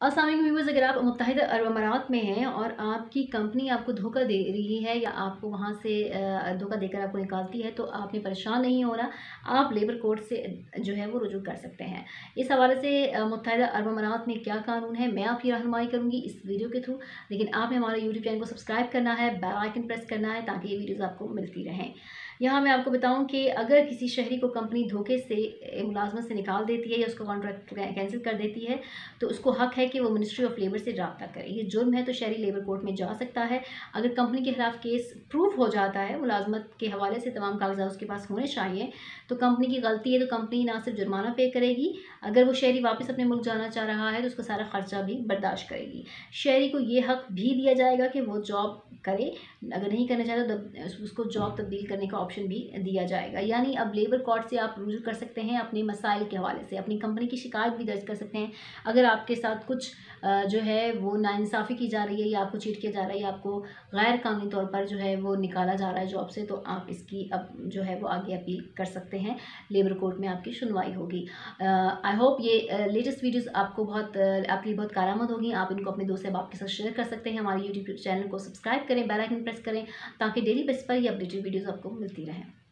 असल व्यूवर्स, अगर आप मुतहद अरब अमारात में हैं और आपकी कंपनी आपको धोखा दे रही है या आपको वहाँ से धोखा देकर आपको निकालती है तो आपने परेशान नहीं होना आप लेबर कोर्ट से, जो है वो रुजू कर सकते हैं। इस हवाले से मुतहद अरब अमारात में क्या कानून है, मैं आपकी रहनमाई करूँगी इस वीडियो के थ्रू, लेकिन आपने हमारे यूट्यूब चैनल को सब्सक्राइब करना है, बेल आइकन प्रेस करना है, ताकि ये वीडियोज़ आपको मिलती रहें। यहाँ मैं आपको बताऊँ कि अगर किसी शहरी को कंपनी धोखे से मुलाजमत से निकाल देती है या उसका कॉन्ट्रैक्ट कैंसिल कर देती है तो उसको हक है कि वो मिनिस्ट्री ऑफ़ लेबर से रबता करे। ये जुर्म है तो शहरी लेबर कोर्ट में जा सकता है। अगर कंपनी के खिलाफ केस प्रूफ हो जाता है, मुलाजमत के हवाले से तमाम कागजात उसके पास होने चाहिए तो कंपनी की गलती है तो कंपनी ना सिर्फ़ जुर्माना पे करेगी, अगर वो शहरी वापस अपने मुल्क जाना चाह रहा है तो उसका सारा खर्चा भी बर्दाश्त करेगी। शहरी को ये हक भी दिया जाएगा कि वो जॉब करे। अगर नहीं करना चाहते तो उसको जॉब तब्दील करने का ऑप्शन भी दिया जाएगा। यानी अब लेबर कोर्ट से आप रुजू कर सकते हैं अपने मसाइल के हवाले से, अपनी कंपनी की शिकायत भी दर्ज कर सकते हैं। अगर आपके साथ कुछ जो है वो नाइंसाफ़ी की जा रही है या आपको चीट किया जा रहा है या आपको गैर कानूनी तौर पर जो है वो निकाला जा रहा है जॉब से तो आप इसकी अब जो है वो आगे अपील कर सकते हैं। लेबर कोर्ट में आपकी सुनवाई होगी। आई होप ये लेटेस्ट वीडियोस आपको बहुत आपके लिए बहुत कारामद होगी। आप इनको अपने दोस्त के साथ शेयर कर सकते हैं। हमारे यूट्यूब चैनल को सब्सक्राइब करें बेलाइकन प्रेस करें, ताकि डेली बेस पर ये अपडेटेड वीडियोज़ आपको मिलती रहे।